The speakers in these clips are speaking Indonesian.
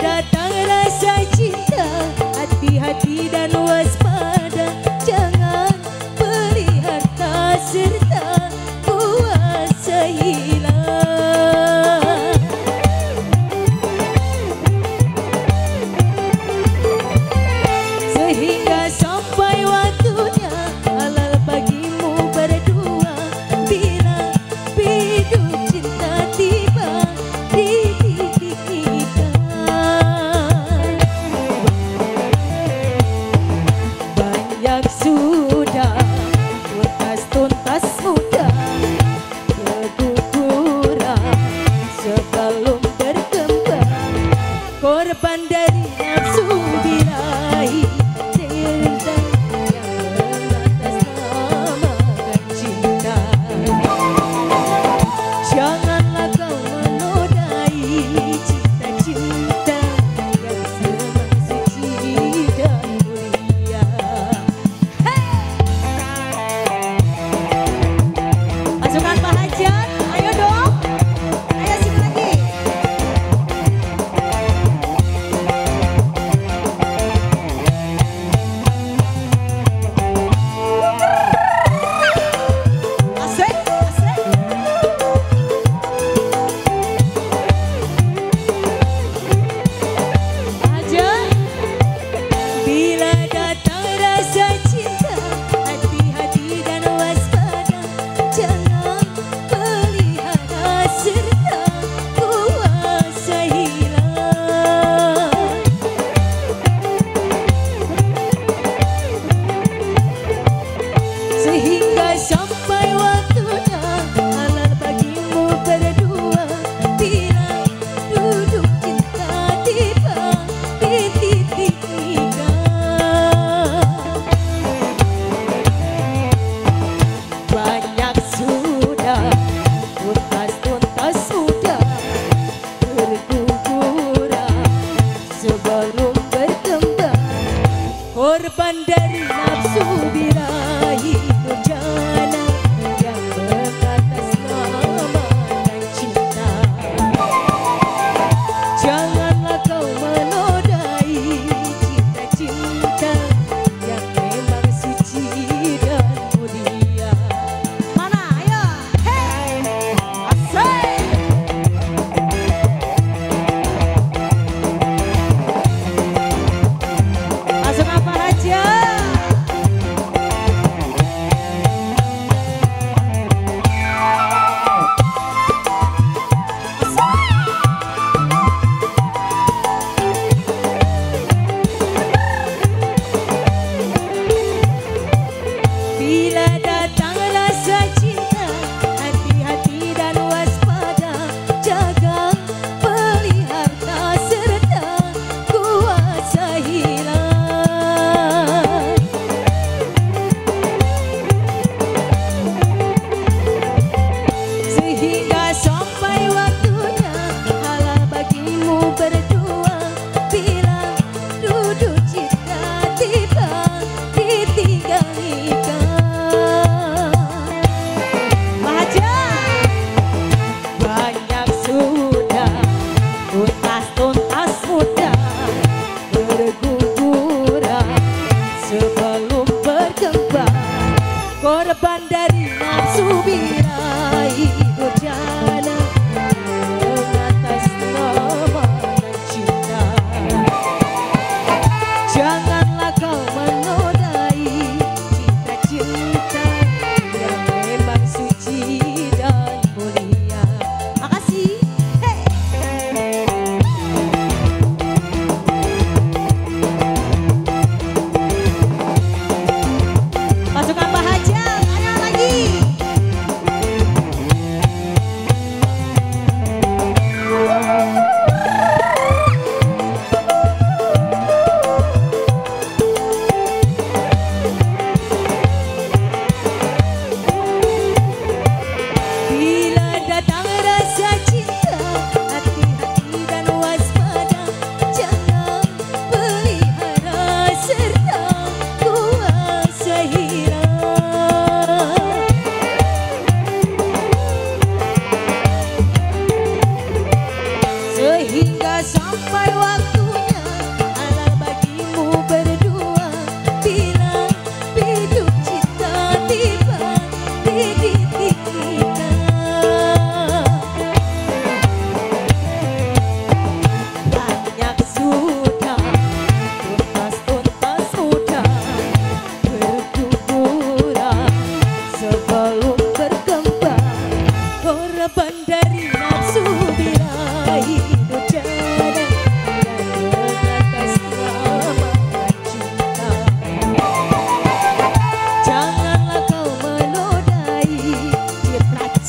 datang rasa cinta hati-hati dan waspada. subirá.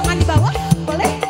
potongan di bawah boleh?